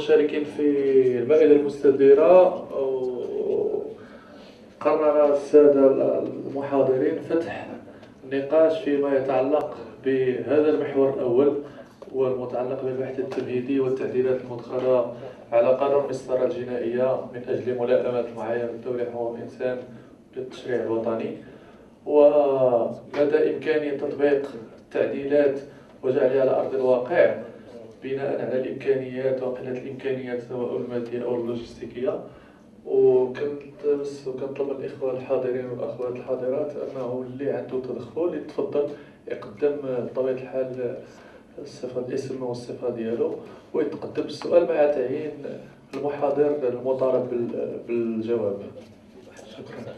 المشاركين في المائدة المستديرة قرر السادة المحاضرين فتح النقاش فيما يتعلق بهذا المحور الأول والمتعلق بالبحث التمهيدي والتعديلات المدخلة على قانون المسطرة الجنائية من أجل ملائمة المعايير الدولية حقوق الإنسان بالتشريع الوطني. ومدى إمكانية تطبيق التعديلات وجعلها على أرض الواقع. بناء على الإمكانيات وقلة الإمكانيات سواء المادية أو اللوجستيكية. وكنت بس وكنطلب الإخوة الحاضرين والأخوات الحاضرات أنه اللي عنده تدخل يتفضل يقدم بطبيعة الحال الصفة الاسم والصفة ديالو ويتقدم السؤال مع تعيين المحاضر المطالب بالجواب. شكرا.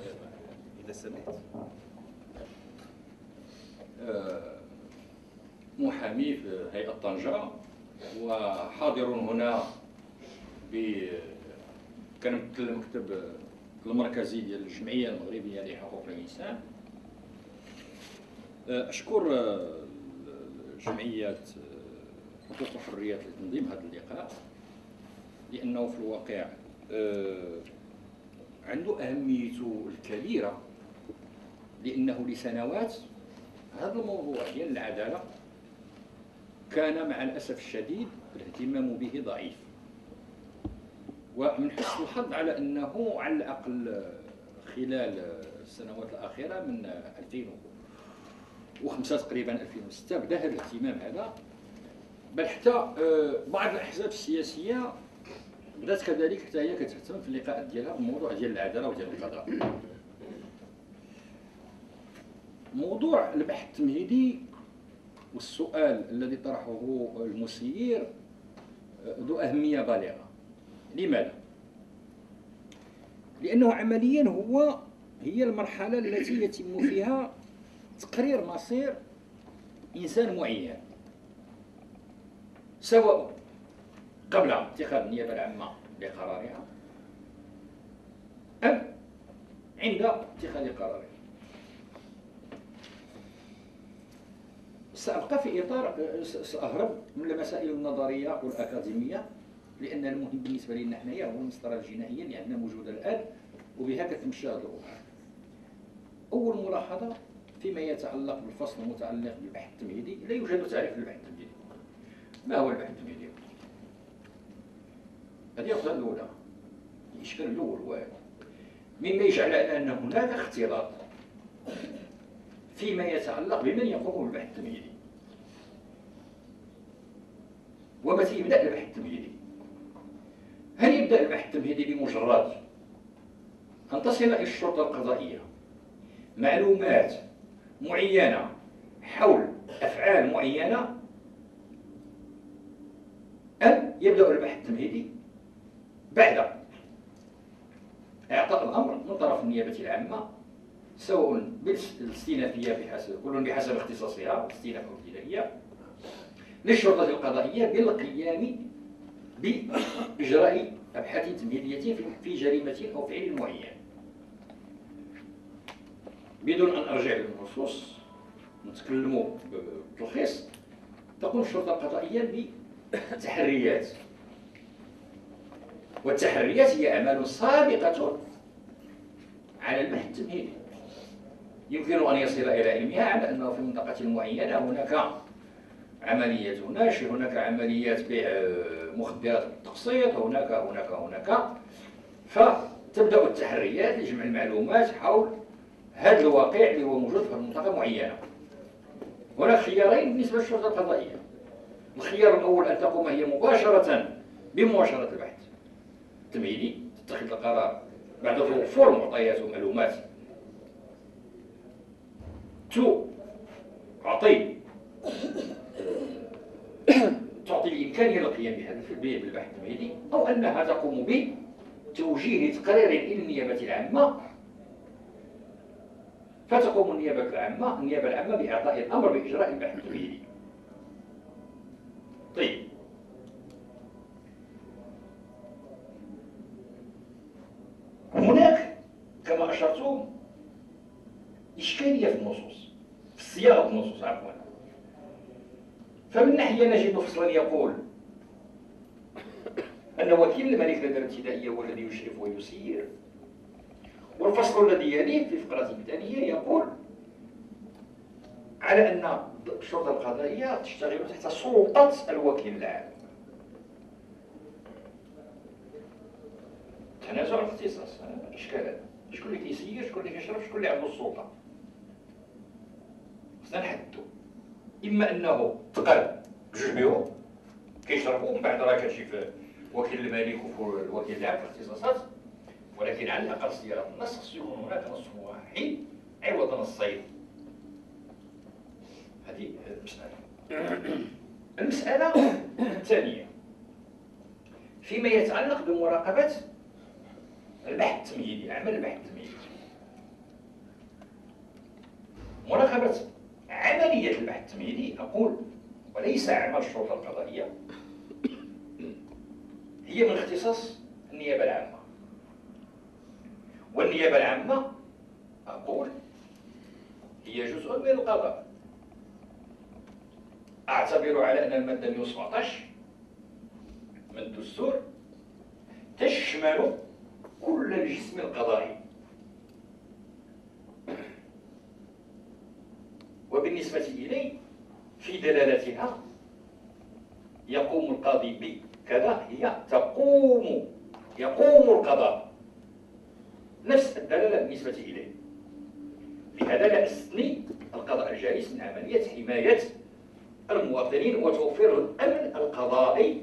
إذا سمحت آه، محامي في هيئة طنجة. وحاضر هنا ب كنمثل المكتب المركزي ديال الجمعية المغربية لحقوق الإنسان. آه، أشكر آه، جمعية حقوق وحريات لتنظيم هذا اللقاء لأنه في الواقع عنده أهميته الكبيرة لأنه لسنوات هذا الموضوع ديال العدالة كان مع الأسف الشديد الاهتمام به ضعيف. ومن حسن الحظ على أنه على الأقل خلال السنوات الأخيرة من 2005 تقريبا 2006 بدأ هذا الاهتمام هذا. بل حتى آه، بعض الأحزاب السياسية بدأت كذلك حتى هي كتهتم في اللقاءات ديالها بالموضوع ديال العدالة وديال القضاء. موضوع البحث التمهيدي والسؤال الذي طرحه المسير آه، ذو أهمية بالغة لماذا؟ لأنه عمليا هو هي المرحلة التي يتم فيها تقرير مصير إنسان معين سواء قبل اتخاذ النيابة العامة لقرارها أم عند اتخاذ قرارها سأبقى في إطار سأهرب من المسائل النظرية والأكاديمية لأن المهم بالنسبة لنا حنايا هو المسطرة الجنائية اللي عندنا موجودة الآن وبها كتمشى هذه الأمور أول ملاحظة فيما يتعلق بالفصل المتعلق بالبحث التمهيدي لا يوجد تعريف للبحث التمهيدي. ما هو البحث التمهيدي؟ هذه النقطة الأولى. الإشكال الأول هو مما يجعل أن هناك اختلاط فيما يتعلق بمن يقوم بالبحث التمهيدي. ومتى يبدأ البحث التمهيدي هل يبدأ البحث التمهيدي بمجرد أن تصل إلى الشرطة القضائية؟ معلومات معينة حول أفعال معينة؟ أم يبدأ البحث التمهيدي بعد؟ إعطاء الأمر من طرف النيابة العامة سواء بالاستئنافية بحسب كل بحسب اختصاصها الاستئناف الابتدائية للشرطة القضائية بالقيام بإجراء أبحاث تمهيدية في جريمة أو فعل معين. بدون أن أرجع للنصوص نتكلموا بتلخيص تقوم الشرطة القضائية بتحريات. والتحريات هي أعمال سابقة على البحث التمهيدي. يمكن أن يصل إلى علمها على أنه في منطقة معينة هناك عمليات نشر هناك عمليات بيع مخدرات بالتقسيط هناك هناك هناك. فتبدأ التحريات لجمع المعلومات حول هذا الواقع اللي هو موجود في منطقة معينة. هناك خيارين بالنسبة للشرطة القضائية الخيار الأول أن تقوم هي مباشرة بمباشرة البحث التمهيدي تتخذ القرار بعد توفر معطيات ومعلومات تعطي تعطي الإمكانية للقيام بالبحث التمهيدي أو أنها تقوم بتوجيه تقرير إلى النيابة العامة. فتقوم النيابة العامة النيابة العامة بإعطاء الأمر بإجراء البحث التمهيدي طيب. هناك كما أشرت إشكالية في النصوص في صياغة النصوص عفوا. فمن ناحية نجد فصلا يقول أن وكيل الملك لدى الابتدائية هو الذي يشرف ويسير. والفصل الذي يليه في الفقرة الثانية يقول على أن الشرطة القضائية تشتغل تحت سلطة الوكيل العام. تنازع الاختصاص إشكالات شكون اللي كيسير شكون اللي كيشرف شكون اللي عنده السلطة. خصنا نحددو إما أنه تقل بجوج بيهم كيشرفوا ومن بعد راه كتجي في وكيل الملك الوكيل العام في الاختصاصات ولكن على الأقل صياغة النص خصو يكون هناك نص واحد عوض نصين هذه المسألة المسألة الثانية فيما يتعلق بمراقبة البحث التمهيدي عمل البحث التمهيدي مراقبة عملية البحث التمهيدي أقول وليس عمل الشرطة القضائية. هي من اختصاص النيابة العامة. والنيابة العامة أقول هي جزء من القضاء. أعتبر على أن المادة 117 من الدستور تشمل كل الجسم القضائي. وبالنسبة إلي في دلالتها. يقوم القاضي بكذا هي تقوم يقوم القضاء. نفس الدلالة بالنسبة إليه. لهذا لا أستثني القضاء الجالس من عملية حماية المواطنين وتوفير الأمن القضائي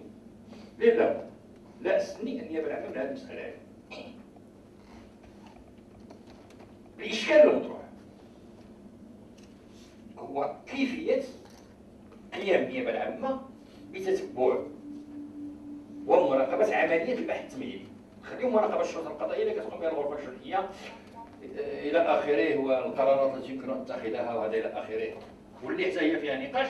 لله لا أستثني النيابة العامة من هذه المسألة. الإشكال المطروح هو كيفية قيام النيابة العامة بتتبع ومراقبة عملية البحث التمهيدي خليهم مراقبة الشرطة القضائية اللي كتقوم بها الغرفة الشرطية. إلى آخره والقرارات التي يمكن أن تتخذها وهذا إلى آخره. واللي حتى هي فيها نقاش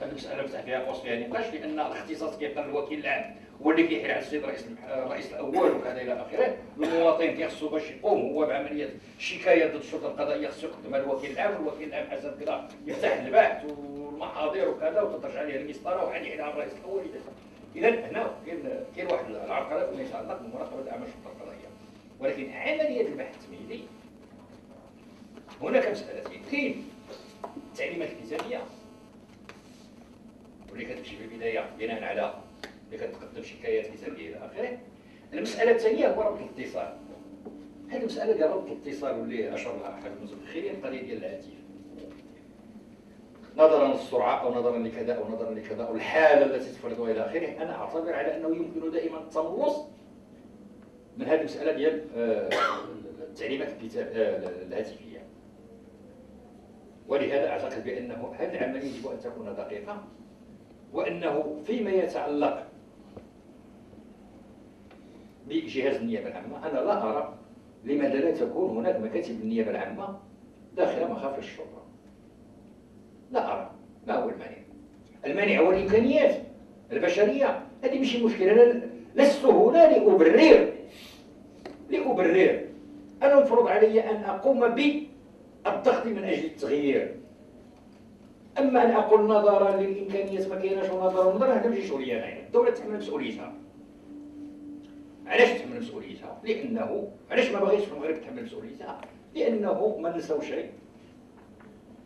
هذه المسألة فتح فيها قوس فيها نقاش لأن الاختصاص كيبقى الوكيل العام. هو اللي كيحيل على السيد رئيس الرئيس الأول وكذا إلى آخره. المواطن كيخصو باش يقوم هو بعملية شكاية ضد الشرطة القضائية خصو يقدمها للوكيل العام. والوكيل العام حسب كذا يفتح البحث والمحاضر وكذا وتدرج عليه المسطرة وحد يحيلها الرئيس الأول. إذا هنا كاين كاين واحد العرقلة فيما يتعلق بمراقبه اعمال الشرطة القضائية. ولكن عملية البحث التمهيدي هناك مسالتين كاين التعليمات الكتابيه واللي كتمشي في البداية بناء على اللي كتقدم شكايات كتابيه إلى آخره. المسألة الثانية هو ربط الاتصال. هذه المسألة ديال ربط الاتصال واللي اشار لها احد المتاخرين القضية ديال الهاتف نظرا للسرعه أو نظرا لكذا أو نظرا لكذا أو الحالة التي تفرضها إلى آخره. أنا أعتبر على أنه يمكن دائما التملص من هذه المسألة ديال آه، التعليمات آه، الهاتفية. ولهذا أعتقد بأنه هذه العملية يجب أن تكون دقيقة وأنه فيما يتعلق بجهاز النيابة العامة أنا لا أرى لماذا لا تكون هناك مكاتب النيابة العامة داخل مخافر الشرطة. لا أرى ما هو المانع. المانع هو الإمكانيات البشرية. هذه مش مشكلة. أنا لست هنا لأبرر لأبرر. أنا المفروض علي أن أقوم بالضغط من أجل التغيير. أما أن أقول نظرا للإمكانيات ما كايناش ونظرا ونظرا هذا ماشي شغلي أنا. الدولة تحمل مسؤوليتها. علاش تحمل مسؤوليتها؟ لأنه علاش ما بغيتش المغرب تحمل مسؤوليتها؟ لأنه ما ننساو شيء.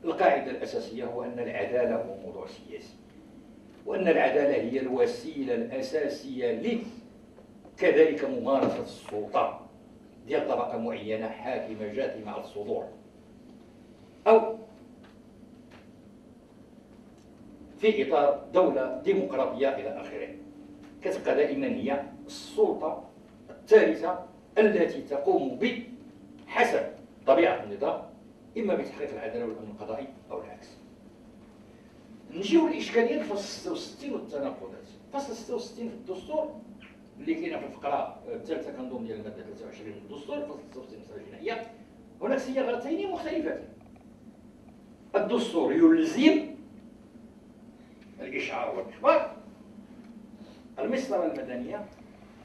القاعدة الأساسية هو أن العدالة هو موضوع سياسي وأن العدالة هي الوسيلة الأساسية ل كذلك ممارسة السلطة ديال طبقة معينة حاكمة جاثمة على الصدور. أو في إطار دولة ديمقراطية إلى آخره كتبقى دائما هي السلطة الثالثة التي تقوم بحسب طبيعة النظام إما بتحقيق العدالة والأمن القضائي أو العكس. نجيو للإشكالية الفصل 66 والتناقضات فصل 66 في الدستور اللي كاينة في الفقرة الثالثة كنظن ديال المادة 23 من الدستور فصل 66 المسألة الجنائية. هناك صياغتين مختلفتين. الدستور يلزم الإشعار والإخبار. المسطرة المدنية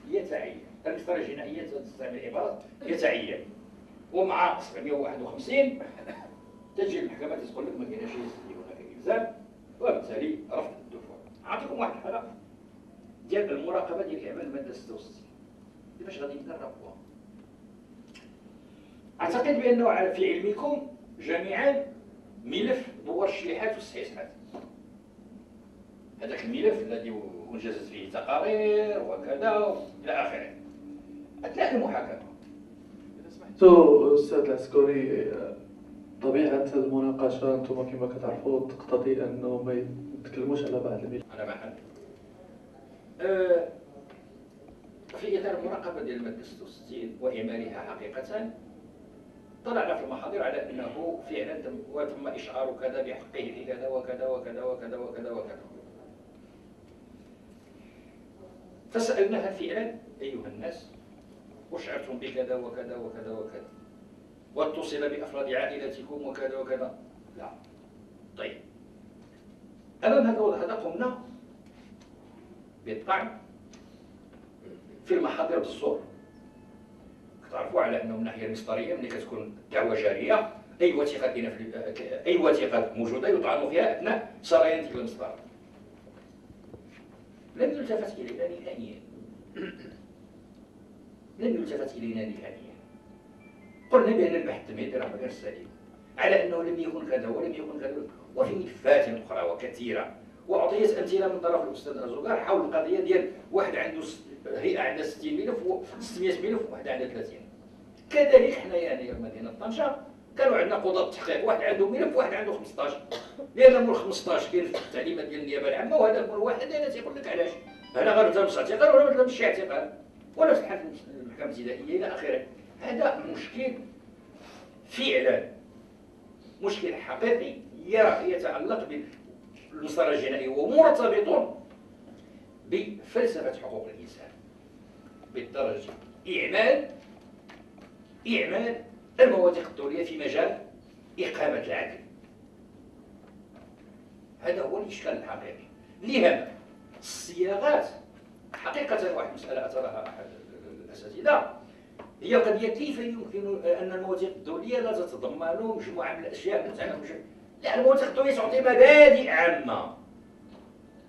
يتعين المسطرة الجنائية تستعمل عبارة يتعين ومع 751 تجي المحكمة تقول لك ما كاينش إلزام وبالتالي رفض الدفوع. أعطيكم واحد الحالة ديال المراقبة ديال اعمال المادة 66 كيفاش غادي نراقبوها أعتقد بأنه في علمكم جميعا ملف بور الشليحات والصحيحات هذاك الملف الذي أنجزت فيه تقارير وكذا إلى آخره. أثناء المحاكمة. سو أستاذ العسكري طبيعه المناقشة أنتم كما كتعرفوا تقتضي انه ما يتكلموش على بعض الملف على محل أه في إطار المراقبه ديال المادة 66 وإعمالها حقيقة طلعنا في المحاضر على أنه فعلا تم وتم إشعار كذا بحقه في كذا وكذا وكذا وكذا وكذا وكذا. فسألناها فعلا أيها الناس وشعرتم بكذا وكذا وكذا وكذا. واتصل بأفراد عائلتكم وكذا وكذا. لا. طيب. أمام هذا هذا قمنا بالطعن في المحاضر بالصور. تعرفوا على أنه من الناحيه المسطرية ملي كتكون دعوة جارية أي وثيقه في أي وثيقه موجودة يطعن فيها اثناء سريان تلك المسطرة. لم يلتفت الينا نهائيا لم يلتفت إلينا نهائيا. قلنا بان البحث تمهيدي راه غير سليم على أنه لم يكن كذا ولم يكن كذا وفي ملفات أخرى وكثيرة. وأعطيت أمثلة من طرف الأستاذ ازوغار حول القضية ديال واحد عنده هيئه عندها 60 ملف و600 ملف وواحد عندها 30 كذلك حنا يعني مدينة طنجة. كانوا عندنا قضاة تحقيق. واحد عنده ملف وواحد عنده 15 لأن مول 15 كاين في التعليمات ديال النيابة العامة وهذا المول واحد. أنا تيقول لك علاش؟ هنا غير تلمس اعتقال ولا ما تلمسش اعتقال. ولا في الحاكم المحكمة الابتدائية إلى آخره. هذا مشكل فعلا مشكل حقيقي يتعلق بالمسار الجنائي ومرتبط بفلسفة حقوق الإنسان بالدرجة إعمال إعمال المواثيق الدولية في مجال إقامة العدل. هذا هو الإشكال الحقيقي. لهذا الصياغات حقيقة واحد المساله أثرها أحد الأساتذة. هي قضية كيف يمكن أن المواثيق الدولية لا تتضمن مجموعة من الأشياء لا المواثيق الدولية تعطي مبادئ عامة.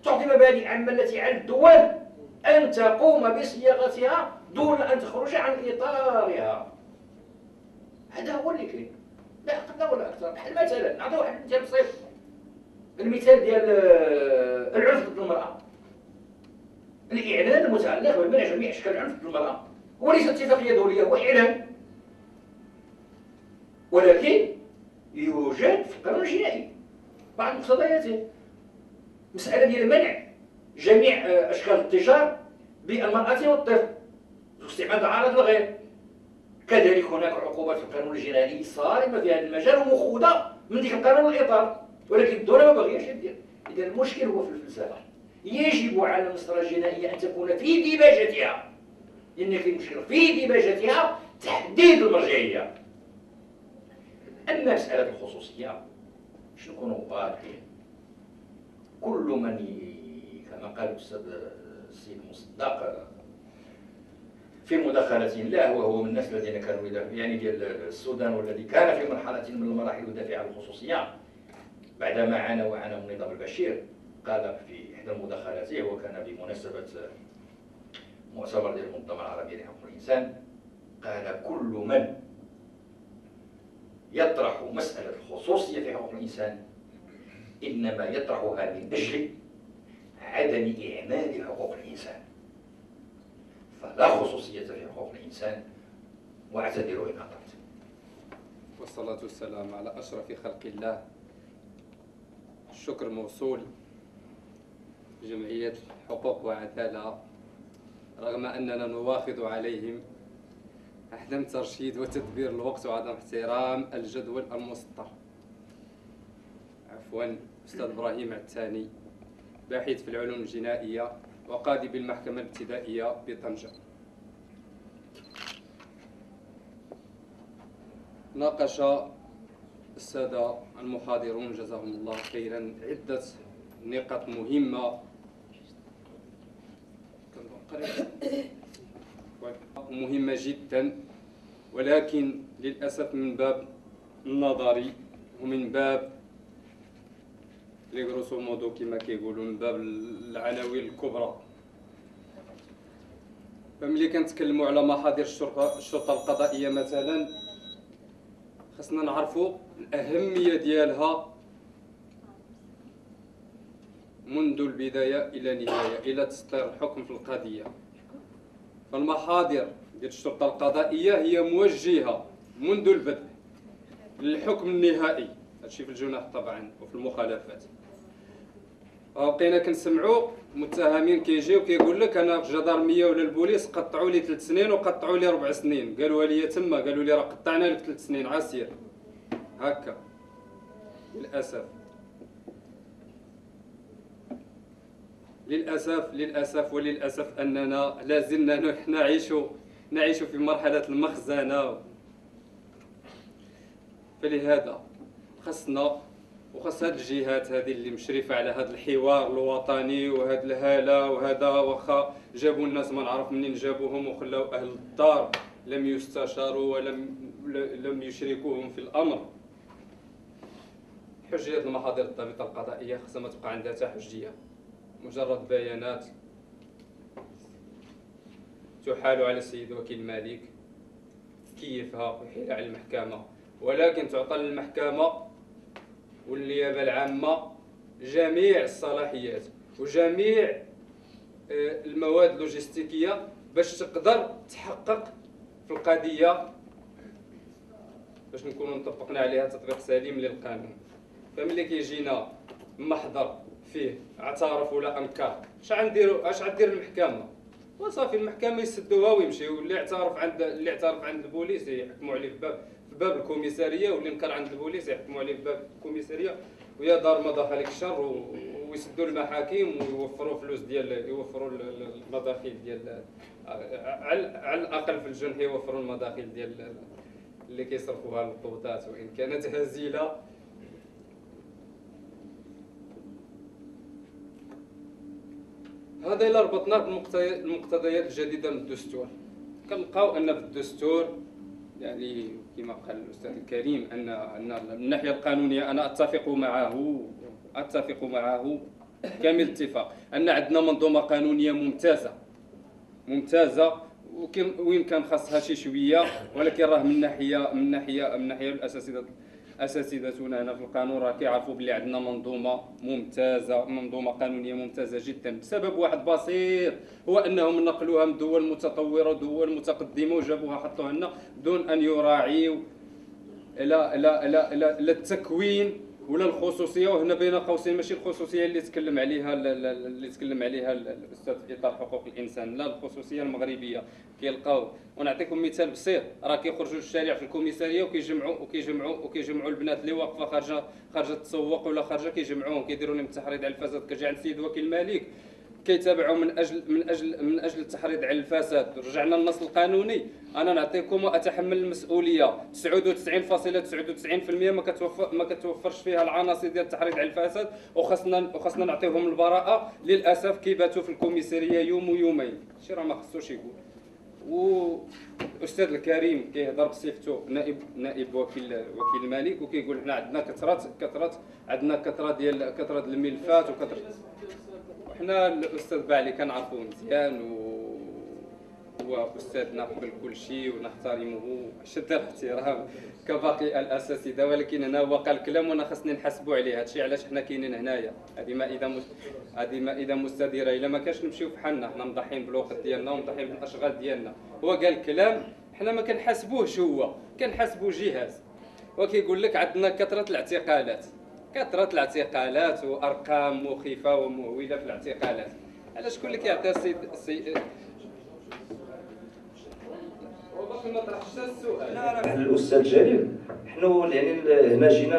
تعطي مبادئ عامة التي على الدول أن تقوم بصياغتها دون أن تخرج عن إطارها. هذا هو اللي كاين. لا أقل ولا أكثر. بحال مثلا نعطي واحد المثال. بسيط المثال ديال آه، العنف ضد المرأة. الاعلان المتعلق بمنع جميع إشكال العنف ضد المرأة. هو ليس اتفاقيه دوليه هو إعلان. ولكن يوجد في القانون الجنائي بعض مقتضياته مسألة ديال منع جميع آه، أشكال الاتجار بالمرأة والطفل واستعمال دعاره الغير كذلك هناك عقوبات في القانون الجنائي صارمة في هذا المجال ومخوضه من ديك القانون الاطار ولكن الدولة ما باغياش دير اذا المشكل هو في الفلسفة. يجب على المسطرة الجنائية أن تكون في ديباجتها. لأن كاين في ديباجتها تحديد المرجعية. أما مسألة الخصوصية باش نكونوا واضحين كل من كما قال الأستاذ السيد مصدق في مداخلة له وهو من الناس الذين كانوا يعني ديال السودان والذي كان في مرحلة من المراحل يدافع عن الخصوصية. بعدما عانى وعانى من نظام البشير قال في إحدى مداخلاته وكان بمناسبة مؤتمر ديال المنظمة العربية لحقوق الإنسان قال كل من يطرح مسألة الخصوصية في حقوق الإنسان إنما يطرحها من أجل عدم إعمال حقوق الإنسان. فلا خصوصية في حقوق الإنسان واعتذروا إن أطلت والصلاة والسلام على أشرف خلق الله. الشكر موصول. جمعية حقوق وعدالة رغم أننا نواخذ عليهم عدم ترشيد وتدبير الوقت وعدم احترام الجدول المسطر عفوا أستاذ إبراهيم الثاني باحث في العلوم الجنائية وقاضي بالمحكمة الابتدائية بطنجة. ناقش السادة المحاضرون جزاهم الله خيرا عدة نقاط مهمة مهمة جدا ولكن للأسف من باب النظري ومن باب لي مودو كما كيقولوا من باب العناوين الكبرى. فملي كنتكلموا على محاضر الشرطة الشرطة القضائية مثلا خصنا نعرفوا الأهمية ديالها منذ البداية إلى النهاية إلى تسطير الحكم في القضية. فالمحاضر ديال الشرطة القضائية هي موجهة منذ البدء للحكم النهائي. هادشي في الجناح طبعا وفي المخالفات. بقينا كنسمعوا متهمين كيجيو كيقول لك أنا في الجدارميه ولا البوليس قطعوا لي ثلاث سنين وقطعوا لي ربع سنين. قالوا لي تما قالوا لي راه قطعنا لك ثلاث سنين. عسير. هكا. للأسف. للأسف للأسف وللأسف أننا لازلنا نعيش نعيش في مرحلة المخزنة. فلهذا خصنا وخاص هاد الجهات هذه اللي مشرفة على هذا الحوار الوطني وهاد الهالة وهذا واخا جابوا الناس ما نعرف منين جابوهم وخلاو أهل الدار لم يستشاروا ولم لم يشركوهم في الأمر. حجية المحاضر الضابطة القضائية خاصها ما تبقى عندها حتى حجية. مجرد بيانات تحال على السيد وكيل الملك كيفها ويحيلها على المحكمة. ولكن تعطى للمحكمة والنيابة العامة جميع الصلاحيات وجميع آه، المواد اللوجستيكية باش تقدر تحقق في القضية. باش نكونوا نطبقنا عليها تطبيق سليم للقانون. فملي كيجينا محضر فيه. اعترف ولا انكر اش غنديروا اش غدير المحكمة؟ وصافي المحكمة يسدوها ويمشيو اللي اعترف عند اللي اعترف عند البوليس يحكموا عليه في باب باب الكوميسارية. واللي نكر عند البوليس يحكموا عليه باب الكوميسارية. ويا دار ما دخلك الشر ويسدوا المحاكم ويوفروا فلوس ديال يوفروا المداخل ديال على الأقل في الجنح يوفروا المداخل ديال اللي كيصرفوها القبضات وإن كانت هزيلة هذا إلا ربطناه بالمقتضيات الجديدة من الدستور. كنلقاو أن في الدستور يعني كما قال الأستاذ الكريم ان أن من الناحية القانونية أنا أتفق معه أتفق معه كامل الاتفاق. أن عندنا منظومة قانونية ممتازة ممتازة وين كان خاصها شي شوية ولكن راه من ناحيه من ناحيه من ناحية الاساسيات اساتذتنا هنا في القانون راه كيعرفوا بلي عندنا منظومة ممتازة منظومة قانونية ممتازة جدا. بسبب واحد بسيط هو أنهم نقلوها من دول متطورة ودول متقدمة وجابوها حطوها لنا دون أن يراعيوا لا لا لا لا, لا التكوين ولا الخصوصية وهنا بين قوسين ماشي الخصوصية اللي تكلم عليها اللي تكلم عليها الأستاذ في إطار حقوق الإنسان. لا الخصوصية المغربية. كيلقاو ونعطيكم مثال بسيط. راه كيخرجوا للشارع في الكوميسارية وكيجمعوا وكيجمعوا وكيجمعوا البنات اللي واقفة خارجه خارجة تسوق ولا خارجة كيجمعوهم كيديروا لهم التحريض على الفساد كيجي عند السيد وكيل الملك كيتابعوا من أجل من أجل من أجل التحريض على الفساد. رجعنا للنص القانوني. أنا نعطيكم وأتحمل المسؤولية. 99.99% ما كتوفر ما كتوفرش فيها العناصر ديال التحريض على الفساد. وخاصنا وخاصنا نعطيهم البراءة. للأسف كيباتوا في الكوميسارية يوم ويومين. شي راه ما خصوش يقول. والاستاذ الكريم كيهضر بصفتو نائب نائب وكيل وكيل الملك وكيقول حنا عندنا كثرات كثرات عندنا كثرة ديال كثرة الملفات وكثره حنا الأستاذ بعلي كنعرفو مزيان و هو أستاذنا قبل كل شيء ونحترمه شد الاحترام كباقي الأساتذة ولكن هنا هو قال كلام وأنا خاصني نحاسبوا عليه. هادشي علاش حنا كاينين هنايا. هذه ما اذا مس... هذه ما اذا مستديرة. إلا ما كانش نمشيو بحالنا حنا مضحين بالوقت ديالنا ومضحين بالأشغال ديالنا. هو قال كلام حنا ما كنحاسبوهش هو كنحاسبوا جهاز. وكيقول لك عندنا كثرة الاعتقالات. كثرة الاعتقالات وأرقام مخيفة ومهولة في الاعتقالات. علاش شكون اللي كيعطي السيد السيد الأستاذ جليل حنا يعني هنا جينا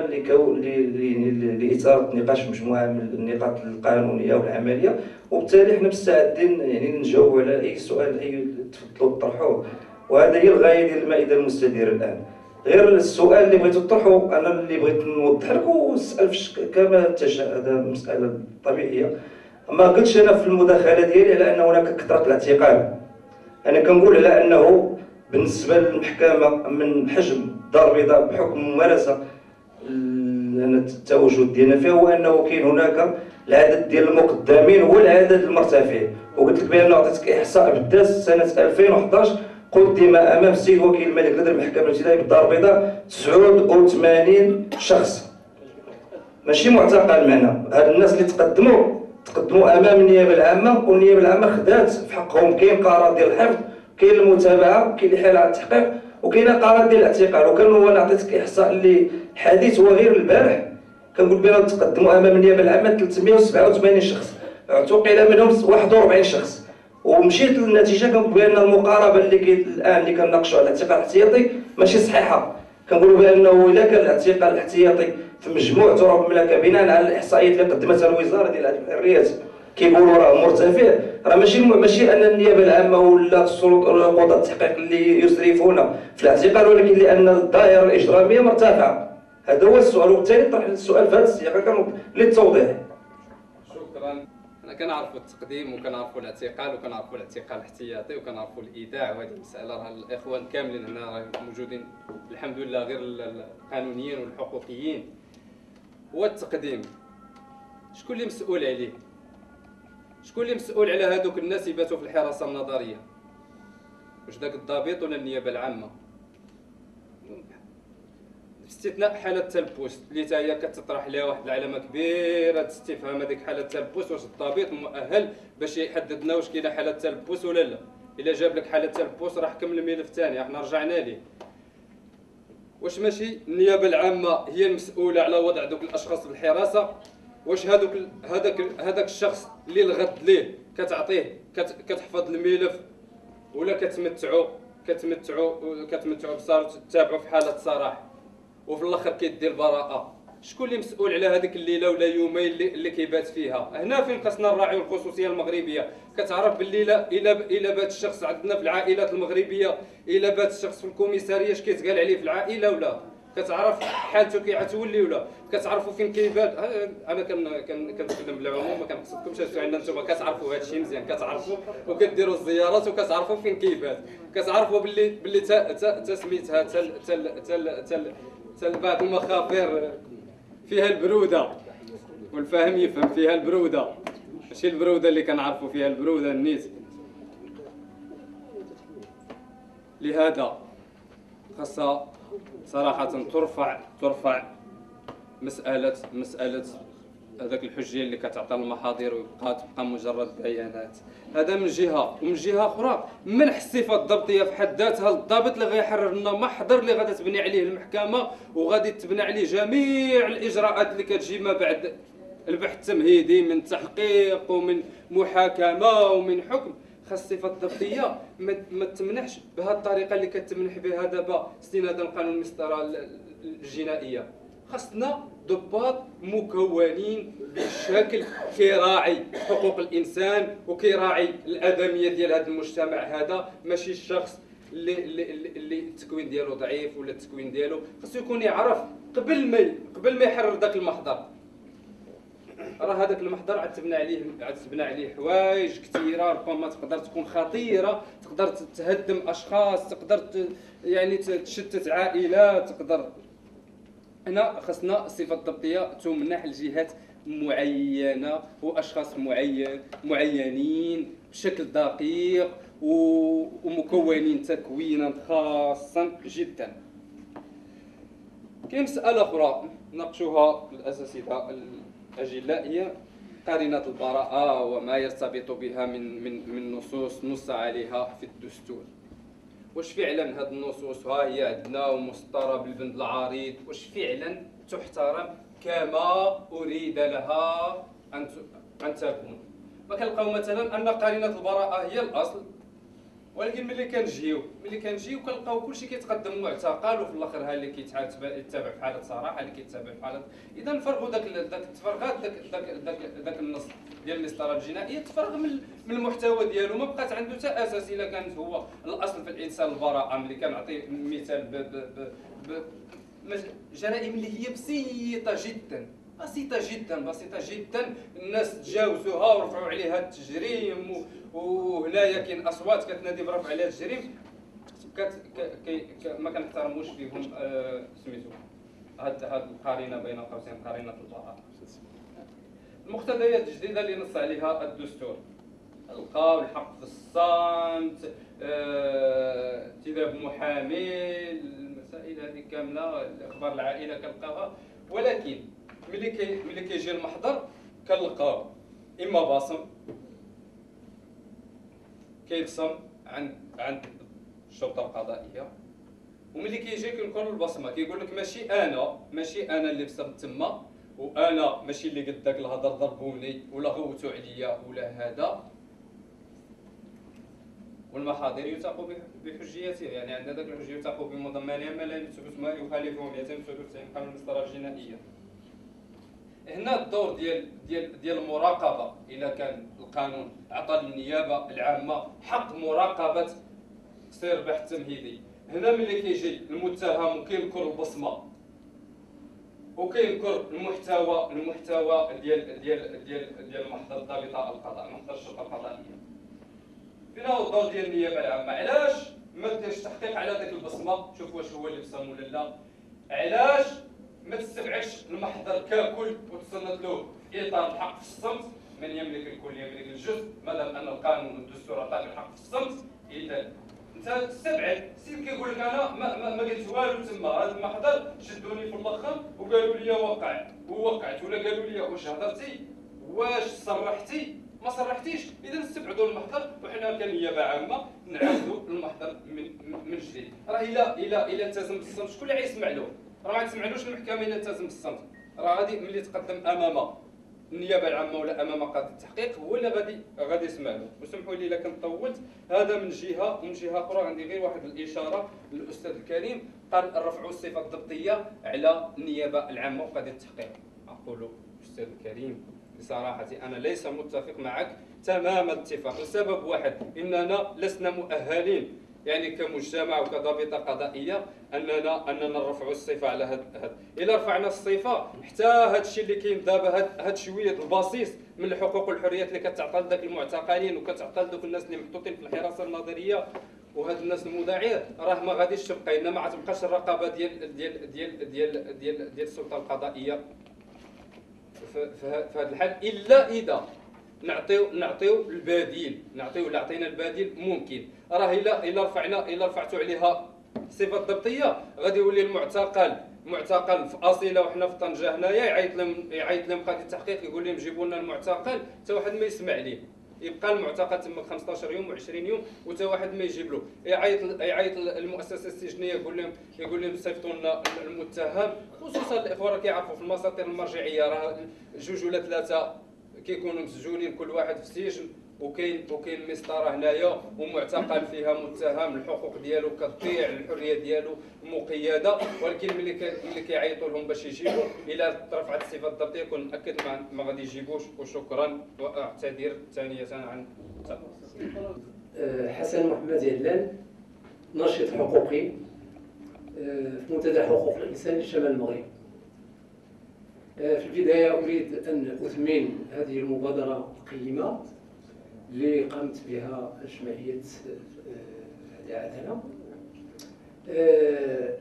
لاثاره نقاش مجموعة من النقاط القانونية والعملية وبالتالي حنا مستعدين يعني نجاوب على أي سؤال أي تفضلوا تطرحوه وهذا هي الغاية ديال المائدة المستديرة الآن. غير السؤال اللي بغيت نطرحه أنا اللي بغيت نوضح لك واسال كما تشاء هذا مسألة طبيعية. ما قلتش أنا في المداخلة ديالي على أن هناك كثرة الاعتقال. أنا كنقول على أنه بالنسبة للمحكمة من حجم الدار البيضاء بحكم الممارسه التواجد ديالنا فيها هو أنه كاين هناك العدد ديال المقدمين هو العدد المرتفع. وقلت لك بأن عطيتك إحصاء بالدرس سنة 2011 قدم أمام السيد وكيل الملك لدى المحكمة الابتدائيه بالدار البيضاء 89 شخص. ماشي معتقل معنا. هاد الناس اللي تقدموا تقدموا أمام النيابة العامة والنيابة العامة خدات في حقهم. كاين قرار ديال الحفظ كاين المتابعة كاين اللي حال على التحقيق وكاين قرار ديال الاعتقال. وكان هو أنا عطيتك إحصاء اللي حديث هو غير البارح. كنقول بان تقدموا أمام النيابة العامة 387 شخص. اعتقل منهم 41 شخص. ومشيت للنتيجة كنقول بأن المقاربة اللي كي الآن اللي كنناقشوا على الاعتقال الاحتياطي ماشي صحيحة. كنقولوا بأنه اذا كان الاعتقال الاحتياطي في مجموع تراب المملكه بناء على الاحصائيات اللي قدمتها الوزارة ديال الحريات كيقولوا راه مرتفع راه ماشي ماشي أن النيابة العامة ولا السلطات ولا قضاة التحقيق اللي يسرفون في الاعتقال ولكن لأن الدائرة الإجرامية مرتفعة. هذا هو السؤال وبالتالي طرح السؤال في هذا السياق. للتوضيح. أنا كنعرفوا التقديم وكنعرفوا الاعتقال وكنعرفوا الاعتقال الاحتياطي وكنعرفوا الإيداع وهذه المسألة راه الإخوان كاملين هنا راه موجودين. الحمد لله غير القانونيين والحقوقيين. هو التقديم. شكون اللي مسؤول عليه؟ شكون اللي مسؤول على هذوك الناس يباتوا في الحراسة النظرية؟ واش داك الضابط ولا النيابة العامة؟ باستثناء حالة التلبس اللي حتى هي كتطرح لها واحد العلامة كبيرة استفهام هذيك حالة التلبس واش الضابط مؤهل باش يحدد لنا واش كاينة حالة التلبس ولا لا. إلا جاب لك حالة التلبس راه حكم الملف الثاني إحنا رجعنا ليه. واش ماشي؟ النيابة العامة هي المسؤولة على وضع دوك الأشخاص في الحراسة. واش هذوك هذاك هذاك الشخص اللي الغد ليه كتعطيه كتحفظ الملف ولا كتمتعو كتمتعو كتمتعو بصار تتابعوا في حالة صراح وفي الآخر كيدي البراءه شكون اللي مسؤول على هذيك الليلة ولا يومين اللي, اللي كيبات فيها؟ هنا فين خاصنا نراعيو الخصوصيه المغربية. كتعرف باللي لا إلا إلا بات الشخص عندنا في العائلات المغربية إلا بات الشخص في الكوميسارية اش كيتقال عليه في العائلة ولا؟ كتعرف حالته كيعتولي ولا؟ كتعرفوا فين كيبات؟ أنا كن كنتكلم بالعموم ما كنقصدكمش عندنا أنتم كتعرفوا هذا الشيء مزيان كتعرفوا وكديروا الزيارات وكتعرفوا فين كيبات. كتعرفوا باللي باللي تا سميتها تل تل تل بعض المخافر فيها البرودة. والفاهم يفهم فيها البرودة. ماشي البرودة اللي كنعرفوا فيها البرودة النيت لهذا خاصها صراحة ترفع ترفع مسألة مسألة هذاك الحجية اللي كتعطى المحاضر ويبقى تبقى مجرد بيانات. هذا من جهة ومن جهة أخرى منح الصفة الضبطية في حد ذاتها الضابط اللي غيحرر لنا محضر اللي غادي تبني عليه المحكمة وغادي تبنى عليه جميع الإجراءات اللي كتجي ما بعد البحث التمهيدي من تحقيق ومن محاكمة ومن حكم. خاص الصفة الضبطية ما تمنحش بهذه الطريقة اللي كتمنح بها دابا استنادا لقانون المسطرة الجنائية. خاصنا ضباط مكونين بشكل كيراعي حقوق الإنسان وكيراعي الادميه ديال هذا المجتمع هذا. ماشي الشخص اللي اللي التكوين ديالو ضعيف ولا التكوين ديالو. خاصو يكون يعرف قبل ما قبل ما يحرر ذاك المحضر. راه هذاك المحضر عاد تبنى عليه عاد تبنى عليه حوايج كثيرة. ربما تقدر تكون خطيرة. تقدر تهدم أشخاص. تقدر يعني تشتت عائلات. تقدر هنا خصنا الصفة الضبطية تمنح لجهات معينة وأشخاص معين معينين بشكل دقيق ومكونين تكوينا خاصا جدا. كاين مسألة أخرى ناقشوها الاساتذه الأجلاء هي قرينة البراءة وما يرتبط بها من من من نصوص نص عليها في الدستور. واش فعلا هاد النصوص؟ ها هي عندنا ومسطرة بالبند العريض. واش فعلا تحترم كما أريد لها أن أن تكون؟ فكنلقاو مثلا أن قرينة البراءة هي الأصل. ولكن ملي كنجيو ملي كنجيو كنلقاو كلشي كيتقدم معتقل وفي الآخر ها اللي كيتابع في حالة صراحة اللي كيتابع في حاله إذا نفرغوا داك داك التفرغات داك داك داك, داك النص ديال المسطرة الجنائية. تفرغ من من المحتوى ديالو. ما بقات عنده حتى أساس إلا كانت هو الأصل في الإنسان البراءة. ملي كنعطي مثال ب ب ب جرائم اللي هي بسيطة جدا. بسيطة جدا بسيطة جدا. الناس تجاوزوها ورفعوا عليها التجريم وهنايا كاين أصوات كتنادي برفع عليها التجريم. ما كنحترموش فيهم آه سميتو هاد هاد القرينة بين قوسين قرينة البراءه المقتضيات الجديدة اللي نص عليها الدستور. القاء الحق في الصمت انتداب محامي المسائل هذه كاملة أخبار العائلة كنلقاها ولكن ملي كي ملي كيجي المحضر كنلقاو إما باصم كيبصم عند عند الشرطة القضائية وملي كيجي كنكون البصمة كيقول لك ماشي أنا ماشي أنا اللي بصمت تما وأنا ماشي اللي قد داك الهضر ضربوني ولا غوتوا عليا ولا هذا. والمحاضر يتاق بحجيته يعني عندنا ذاك الحجية يتاق بمضمنها ما لا يثبت ما يخالفه 299 قانون المسطرة الجنائية. هنا الدور ديال ديال ديال المراقبة اذا كان القانون عطى للنيابة العامة حق مراقبة سير البحث التمهيدي هنا ملي كيجي المتهم وكينكر البصمة وكينكر المحتوى المحتوى ديال ديال ديال ديال محضر الضابطه القضاء محضر الشرطة القضائية. فين هو الدور ديال النيابة العامة علاش ما تحقيق على ذاك البصمة؟ شوف واش هو اللي بصم ولا لا علاش ما تستبعدش المحضر ككل وتصنت له. إطار الحق في الصمت. من يملك الكل يملك الجزء. ما دام أن القانون والدستور عطاك الحق في الصمت. إذا أنت تستبعد. سير كيقول لك أنا ما ما, ما قلت والو تما. هذا المحضر شدوني في اللخم وقالوا لي وقع. ووقعت ولا قالوا لي واش هضرتي؟ واش صرحتي؟ ما صرحتيش. إذا نستبعدوا المحضر وحنا كنيابة عامة نعاودوا المحضر من من جديد. راه الا الا الا التزم بالصمت. شكون اللي غيسمع له. راه ما تسمعلوش المحكمة إلا التزم بالصمت. راه غادي ملي تقدم امام النيابة العامة ولا امام قاضي التحقيق هو اللي غادي غادي يسمع له وسمحوا لي إلا كنت طولت. هذا من جهه ومن جهة أخرى عندي غير واحد الإشارة للأستاذ الكريم. قال رفعوا الصفة الضبطية على النيابة العامة وقاضي التحقيق. أقول أستاذ الكريم بصراحة أنا ليس متفق معك تمام الاتفاق. لسبب واحد إننا لسنا مؤهلين يعني كمجتمع وكضابطة قضائية اننا أننا نرفعوا الصفة على هذا هاد. إلا رفعنا الصفة حتى هذا الشيء اللي كاين دابا هاد شوية البسيط من الحقوق والحريات اللي كتعطى لذاك المعتقلين وكتعطى لذوك الناس اللي محطوطين في الحراسة النظرية وهاد الناس المداعية راه ما غاديش تبقى إنما غتبقاش الرقابة ديال ديال ديال ديال ديال, ديال السلطة القضائية في هذا الحال إلا إذا نعطيو نعطيو البديل نعطيو اللي عطينا البديل ممكن راه الا إلا رفعنا إلا رفعتوا عليها صفة ضبطية. غادي يولي المعتقل معتقل في أصيلة وحنا في طنجة هنايا يعيط لهم يعيط لهم قاضي التحقيق يقول لهم جيبوا لنا المعتقل. حتى واحد ما يسمع ليه. يبقى المعتقل تما 15 يوم و20 يوم وتا واحد ما يجيب له. يعيط يعيط المؤسسة السجنية يقول لهم يقول لهم صيفطوا لنا المتهم. خصوصا الاخوه راه كيعرفوا في المساطر المرجعية راه جوج ولا ثلاثة كيكونوا مسجونين كل واحد في السجن. وكاين وكاين مسطرة هنايا ومعتقل فيها متهم الحقوق ديالو كتضيع الحرية ديالو مقيدة ولكن ملي ملي كيعيطوا لهم باش يجيبوا إلى رفعت الصفة الضبطية كون ما, ما غادي يجيبوش وشكرا وأعتذر ثانية عن أه، حسن محمد علان ناشط حقوقي أه، في منتدى حقوق الإنسان لشمال المغرب. أه، في البداية أريد أن أثمن هذه المبادرة القيمة. اللي قامت بها جمعية آه، العدالة آه،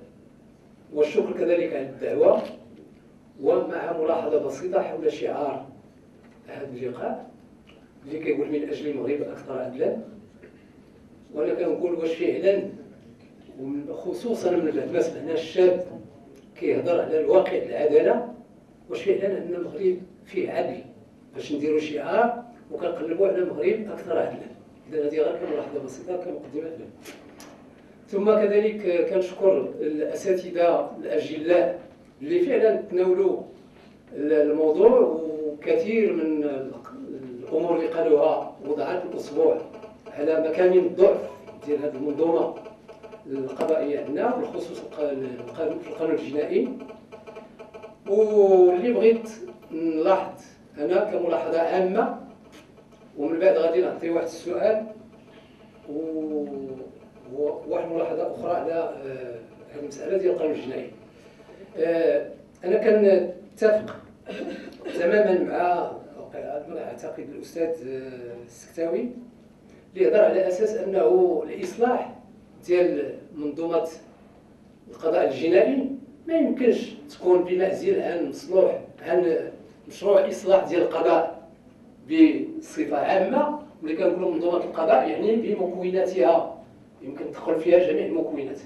والشكر كذلك على الدعوة. ومع ملاحظة بسيطة حول شعار هذا اللقاء اللي كيقول من أجل المغرب أكثر عدلا. وأنا كنقول واش فعلا خصوصا من بعد ما سمعنا الشاب كيهضر على الواقع العدالة. واش فعلا أن المغرب فيه عدل باش نديروا شعار وكنقلبوا على المغرب أكثر عدلا إذا هذه غير كملاحظه بسيطة كمقدمه له ثم كذلك كنشكر الأساتذة الأجلاء اللي فعلا تناولوا الموضوع وكثير من الأمور اللي قالوها وضعت الاصبع على مكامن الضعف ديال هذه المنظومة القضائية عندنا بالخصوص القانون الجنائي. واللي بغيت نلاحظ أنا كملاحظة عامة ومن بعد غادي نعطي واحد السؤال وواحد الملاحظة أخرى على آه، هذه المسألة ديال القانون الجنائي. آه، أنا كنتفق تماما مع اعتقد الأستاذ آه، السكتاوي اللي هضر على أساس أنه الإصلاح ديال منظومة القضاء الجنائي ما يمكنش تكون بمعزل عن مصلوح عن مشروع إصلاح ديال القضاء. بصفة عامة ملي كنقولوا منظومه القضاء يعني بمكوناتها. يمكن تدخل فيها جميع المكونات.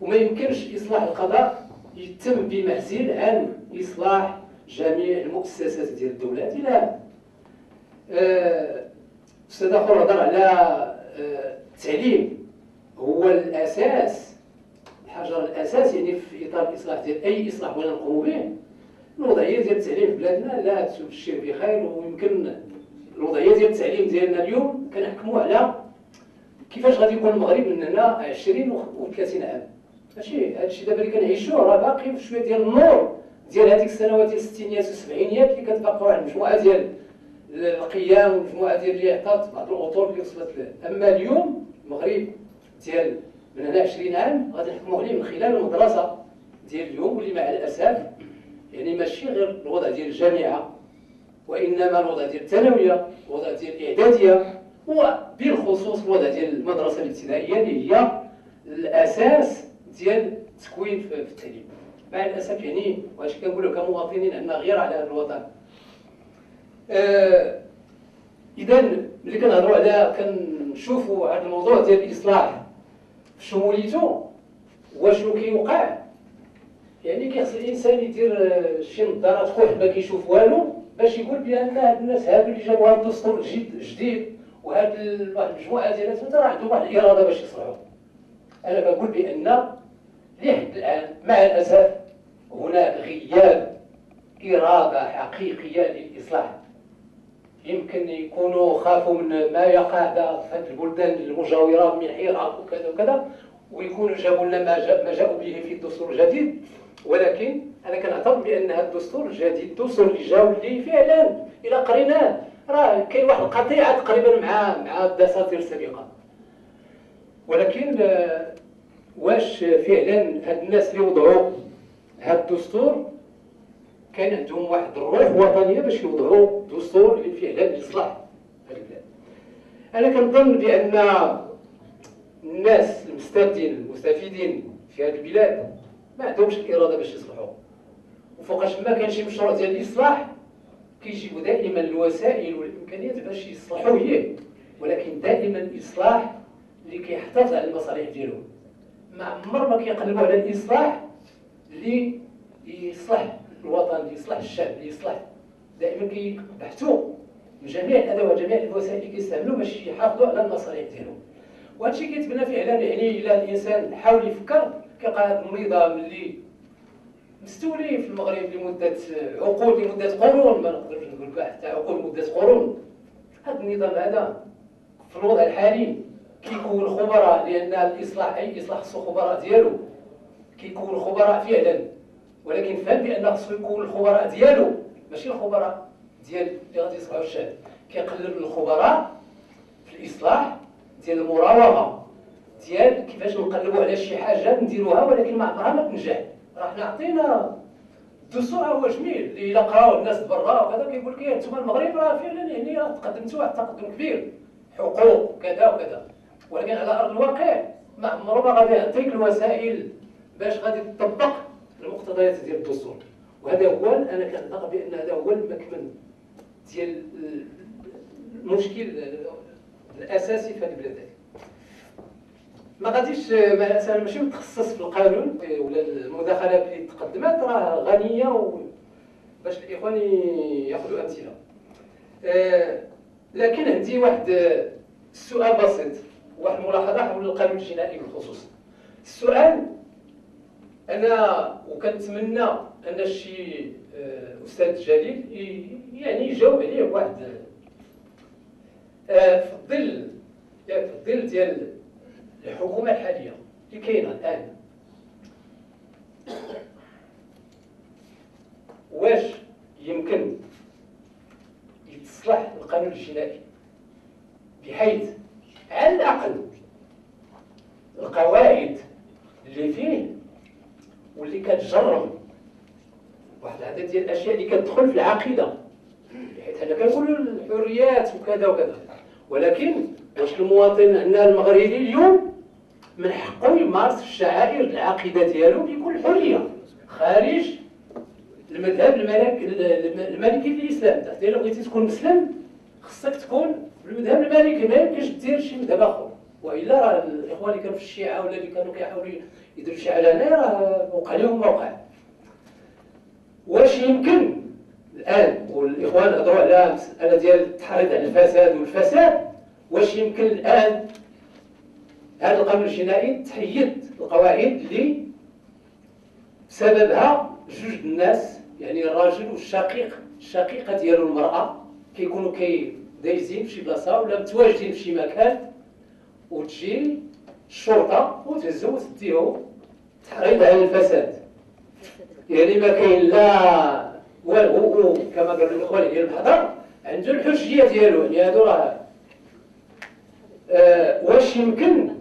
وما يمكنش إصلاح القضاء يتم بمعزل عن إصلاح جميع المؤسسات ديال الدولة لا آه، أستاذ آخر هضر على آه، التعليم. هو الأساس الحجر الأساس يعني في إطار الإصلاح ديال أي إصلاح بغينا نقوموا به. الوضعية ديال التعليم في بلادنا لا تبشر بخير ويمكن الوضعية ديال التعليم ديالنا اليوم كنحكموا على كيفاش غادي يكون المغرب من هنا 20 و 30 عام. ماشي؟ هادشي دابا اللي كنعيشوه راه باقي شوية ديال النور ديال هذيك السنوات ديال الستينيات والسبعينيات اللي كتبقى واحد المجموعه ديال القيام ومجموعه ديال اللي عطات بعض الأطر اللي وصلت له. أما اليوم المغرب ديال من هنا 20 عام غادي نحكموا عليه من خلال المدرسة ديال اليوم واللي مع الأسف يعني ماشي غير الوضع ديال الجامعة. وإنما الوضع ديال الثانوية الوضع ديال الإعدادية وبالخصوص الوضع ديال المدرسة الابتدائيه اللي هي الأساس ديال التكوين في التعليم. مع الأسف يعني واش كنقولوا كمواطنين عندنا غير على الوطن. آه اذا ملي كنهضروا على كنشوفوا هذا الموضوع ديال الإصلاح في شموليته واشنو كيوقع؟ يعني كيخص الإنسان يدير آه، شي نظارات كحل ما كيشوف والو. باش يقول بأن هاد الناس هادو اللي جابوا هاد الدستور جديد جديد وهاد واحد المجموعة ديال الناس راه عندهم واحد الإرادة باش يصلحوا. أنا كنقول بأن لحد الآن مع الأسف هناك غياب إرادة حقيقية للإصلاح. يمكن يكونوا خافوا من ما يقع في البلدان المجاورة من حيره وكذا وكذا ويكونوا جابوا لنا ما جاءوا به في الدستور الجديد. ولكن أنا كنعتبر بأن هذا الدستور الجديد الدستور اللي جاو اللي فعلا إلى قريناه. راه كاين واحد القطيعة تقريبا مع مع الدساتير السابقة. ولكن آه، واش فعلا هاد الناس اللي وضعوا هاد الدستور؟ كان عندهم واحد الروح وطنية باش يوضعوا دستور اللي فعلا يصلح هاد البلاد. أنا كنظن بأن الناس المستفيدين المستفيدين في هذه البلاد ما عندهمش الإرادة باش يصلحوا. وفوقاش ما كان شي مشروع ديال الإصلاح. كيجيبوا دائما الوسائل والإمكانيات باش يصلحوا هي. ولكن دائما الإصلاح اللي كيحتفظ على المصالح ديالهم. ما عمر ما كيقلبوا على الإصلاح اللي يصلح الوطن اللي يصلح الشعب اللي يصلح دائما كيبحثوا من جميع الأدوات جميع الوسائل اللي كيستعملوا باش يحافظوا على المصالح ديالهم. وهادشي كيتبنى فعلا يعني إلى الإنسان حاول يفكر كيلقى هذا النظام اللي مستولي في المغرب لمدة عقود لمدة قرون ما نقدرش نقول حتى عقود مده قرون. هذا النظام هذا في الوضع الحالي كيكون خبراء لأن الإصلاح أي إصلاح خصو خبراء ديالو كيكون خبراء فعلا. ولكن فهم بأن خصو يكون الخبراء ديالو ماشي الخبراء ديال اللي غادي يصلحوا الشعب كيقلب الخبراء في الإصلاح ديال المراوغة ديال كيفاش نقلبوا على شي حاجة نديروها ولكن ما عمرها ما تنجح راه حنا عطينا الدستور هو جميل اللي إلا قراو الناس برا وكذا كيقول لك أنتم المغرب راه فعلا راه تقدمتوا واحد التقدم كبير. حقوق كذا وكذا. ولكن على أرض الواقع ما عمره ما غادي يعطيك الوسائل باش غادي تطبق المقتضيات ديال الدستور. وهذا هو أنا كنعتقد بأن هذا هو المكمن ديال المشكل الأساسي في هذه البلاد. ما غاديش أنا ماشي متخصص في القانون. ولا المداخلات اللي تقدمت راه غنية و... باش الإخوان ياخذوا أمثلة. آه لكن عندي واحد السؤال بسيط واحد الملاحظه حول القانون الجنائي بالخصوص. السؤال أنا وكنتمنى أن شي آه، أستاذ جليل يعني يجاوب عليه واحد آه، في الظل في الظل ديال الحكومة الحالية اللي كاينة الان واش يمكن يتصلح القانون الجنائي؟ بحيث على الأقل القواعد اللي فيه واللي كتجرم واحد العدد ديال الأشياء اللي كتدخل في العقيدة. بحيث حنا كنقولوا الحريات وكذا وكذا. ولكن واش المواطن عندنا المغربي اليوم من حقه يمارس الشعائر العقيده ديالو بكل حرية. خارج المذهب الملك المالكي في الإسلام. تحت الا بغيتي تكون مسلم خصك تكون في المذهب المالكي ما يمكنش دير شي مذهب آخر. وإلا راه الاخوان اللي كانوا في الشيعة ولا اللي كانوا كيحاولوا يديروا شي علانيه راه وقع لهم ما وقع واش يمكن الآن؟ والاخوان هضروا على مسألة ديال التحريض على الفساد والفساد. واش يمكن الآن هذا القانون الجنائي تحيد القواعد اللي بسببها جوج الناس يعني الراجل والشقيق الشقيقة ديالو المرأة كيكونوا كي دايزين في شي بلاصة ولا متواجدين في شي مكان وتجي الشرطة وتهزو وتديهم تحريض على الفساد. يعني ما كاين لا والو كما قال الإخوان ديال المحضر عنده الحجية ديالو. يعني هادو راه آه واش يمكن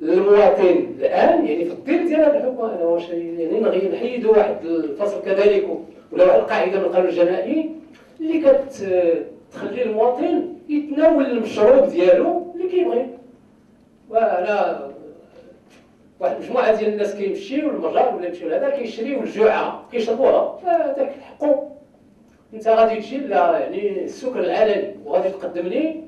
للمواطن الآن يعني في الظل ديال هذا الحكم أنا واش يعني نغي نحيدوا واحد الفصل كذلك ولا واحد القاعدة من القانون الجنائي اللي كتخلي المواطن يتناول المشروب ديالو اللي كيبغي. وأنا واحد المجموعة ديال الناس كيمشيو للمجار ولا يمشيو لهذا كيشريو الجوعة كيشربوها هذاك حقو انت غادي تجي لا يعني السكر العلني وغادي تقدم لي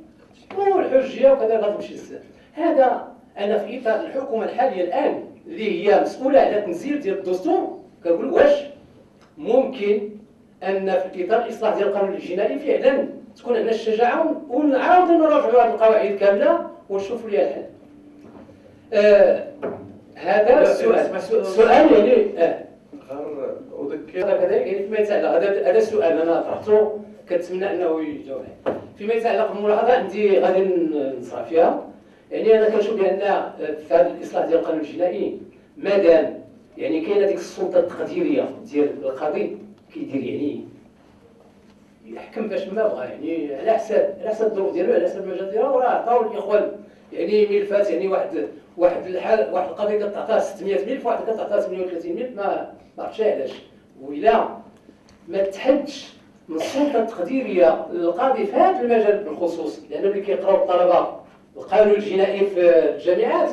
والحجية وكذا غادي تمشي للسلام. هذا أنا في إطار الحكومة الحالية الآن اللي هي مسؤولة على تنزيل ديال الدستور كنقول واش؟ ممكن أن في إطار الاصلاح ديال القانون الجنائي فعلا تكون عندنا الشجاعة ونعاودوا نراجعوا هذه القواعد كاملة ونشوفوا ليها الحل. آه هذا السؤال. سؤال يعني آه. أذكر كذلك يعني فيما يتعلق هذا هذا السؤال أنا طرحته كنتمنى أنه يجاوب فيما يتعلق بالملاحظة عندي غادي نصرف فيها. يعني أنا كنشوف بان في هذا الإصلاح ديال القانون الجنائي مادام يعني كاينة ديك السلطة التقديرية ديال القاضي كيدير يعني يحكم باش ما بغى يعني على حساب على حساب الظروف ديالو على حساب المجال ديالو وراه عطاو الإخوان يعني ملفات يعني واحد واحد الحال واحد القضية كتعطيها 600 ملف واحد كتعطيها 38 ملف ما ما عرفتش علاش. وإلا ما تحدش من السلطة التقديرية للقاضي في هذا المجال بالخصوص لأن ملي كيقراو الطلبة القانون الجنائي في الجامعات.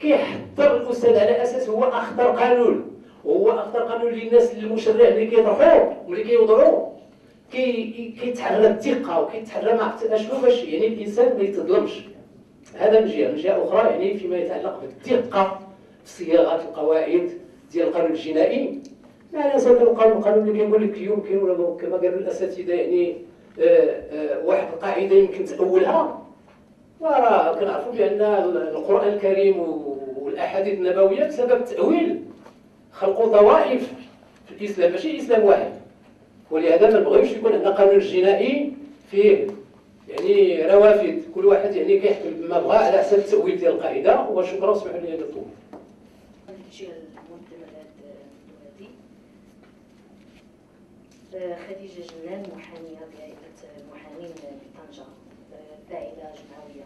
كيحضر الأستاذ على أساس هو أخطر قانون. وهو أخطر قانون للناس المشرع اللي كيطرحوه واللي كيوضعوه كي كيتحرى الدقه وكيتحرى ما عرفت أشنو باش يعني الإنسان ما يتظلمش. هذا من جهة من جهة أخرى يعني فيما يتعلق بالدقه في صياغة القواعد ديال القانون الجنائي. ما ننسى القانون القانون اللي كيقول لك يمكن ولا كما قالوا الأساتذة يعني آه، آه، واحد القاعدة يمكن تأولها. وراه كنعرفوا بأن القرآن الكريم والأحاديث النبوية بسبب التاويل خلقوا طوائف في الإسلام ماشي إسلام واحد. ولهذا ما نبغيوش يكون عندنا قانون جنائي فيه يعني روافد. كل واحد يعني كيحكم بما بغى على حسب التأويل ديال القاعدة. وشكرا واسمحوا لي لهذا الدول هذه خديجة جنان محامية بهيئة المحامين بطنجة آه، جمعوية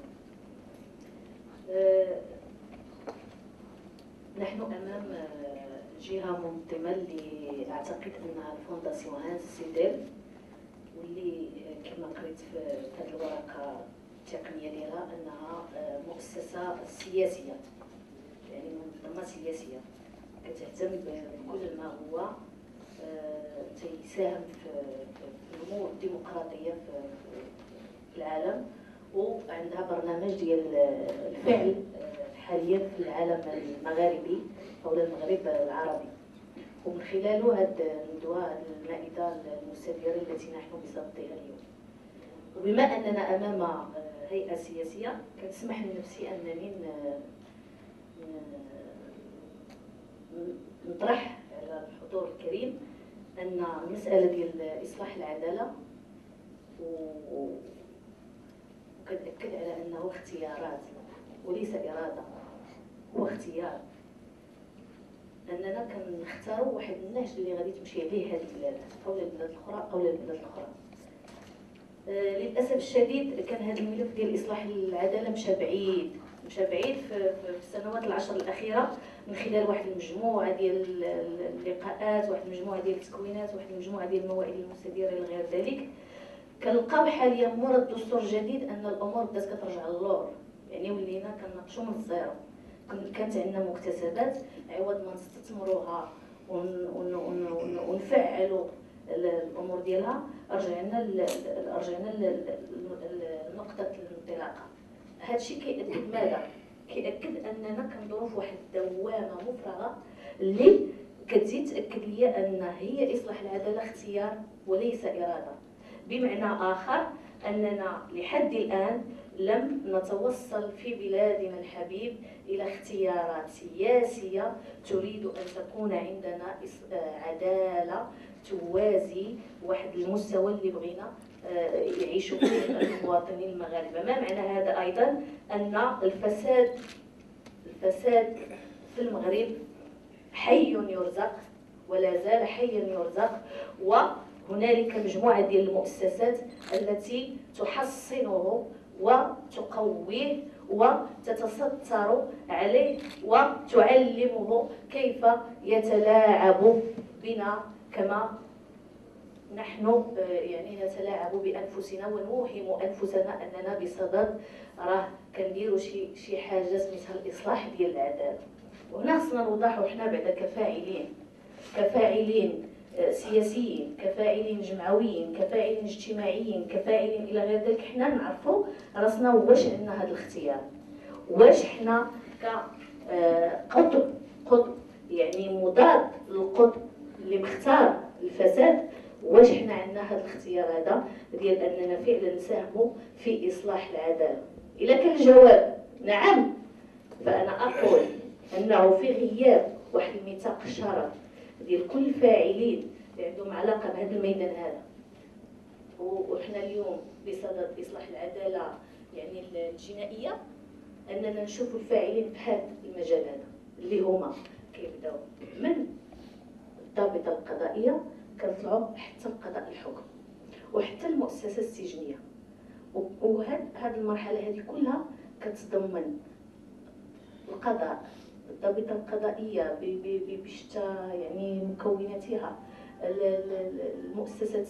آه، نحن أمام آه، جهة منظمة اللي أعتقد أنها ال fondation Hanns Seidel واللي كما قريت في هذه الورقة التقنية ديالها أنها مؤسسة سياسية. يعني منظمة سياسية. كتهتم بكل ما هو آه، تيساهم في الأمور الديمقراطية في العالم. وعندها برنامج ديال الفعل حاليا في العالم المغاربي أو المغرب العربي. ومن خلاله هذا الندوة هذه المائدة المستديرة التي نحن بصددها اليوم. وبما أننا أمام هيئة سياسية كنسمح لنفسي أنني نطرح على الحضور الكريم أن المسألة ديال إصلاح العدالة وكنأكد على أنه اختيارات وليس إرادة هو اختيار. أننا كنختاروا واحد النهج اللي غادي تمشي عليه هذه البلاد أو البلاد الأخرى أو البلاد الأخرى. آه، للأسف الشديد كان هذا الملف ديال إصلاح العدالة مشى بعيد مشى بعيد في, السنوات العشر الأخيرة من خلال واحد المجموعة ديال اللقاءات واحد المجموعة ديال التكوينات واحد المجموعة ديال الموائد المستديرة إلى غير ذلك. كنلقاو حاليا مورا الدستور الجديد أن الأمور بدات كترجع للور. يعني ولينا كنناقشوا من ال zéro. كانت عندنا مكتسبات عوض ما نستثمروها ونفعلوا الأمور ديالها رجعنا رجعنا لنقطة الانطلاقة. هذا الشيء كيأكد ماذا؟ كيأكد أننا كندوروا في واحد الدوامة مفرغة اللي كتزيد تأكد لي أن هي إصلاح العدالة اختيار وليس إرادة. بمعنى آخر أننا لحد الآن لم نتوصل في بلادنا الحبيب إلى اختيارات سياسية تريد أن تكون عندنا عدالة توازي واحد المستوى اللي بغينا آه، يعيشوا فيه المواطنين المغاربة. ما معنى هذا أيضا؟ أن الفساد الفساد في المغرب حي يرزق ولا زال حيا يرزق وهنالك مجموعة ديال المؤسسات التي تحصنه وتقويه وتتستر عليه وتعلمه كيف يتلاعب بنا كما نحن آه، يعني نتلاعب بأنفسنا ونوهم أنفسنا أننا بصدد راه كنديروا شي شي حاجة سميتها الإصلاح ديال العداله وهنا خصنا نوضحوا حنا بعدا كفاعلين. كفاعلين. سياسيين كفاعلين جمعويين كفاعلين اجتماعيين كفاعلين إلى غير ذلك حنا نعرفوا راسنا واش عندنا هذا الاختيار. واش حنا كقطب آه، قطب يعني مضاد للقطب اللي مختار الفساد واش حنا عندنا هذا الاختيار هذا ديال أننا فعلا نساهموا في إصلاح العدالة. اذا كان الجواب نعم فأنا أقول أنه في غياب واحد الميثاق الشرف ديال كل الفاعلين اللي عندهم علاقة بهذا الميدان هذا. وحنا اليوم بصدد إصلاح العدالة يعني الجنائية أننا نشوفوا الفاعلين في هذا المجال هذا اللي هما كيبداو من الضابطة القضائية كنطلعوا حتى لقضاء الحكم وحتى المؤسسة السجنية. وهاد هاد المرحلة هذه كلها كتضمن القضاء. الضابطه القضائية بشتى يعني مكوناتها. المؤسسات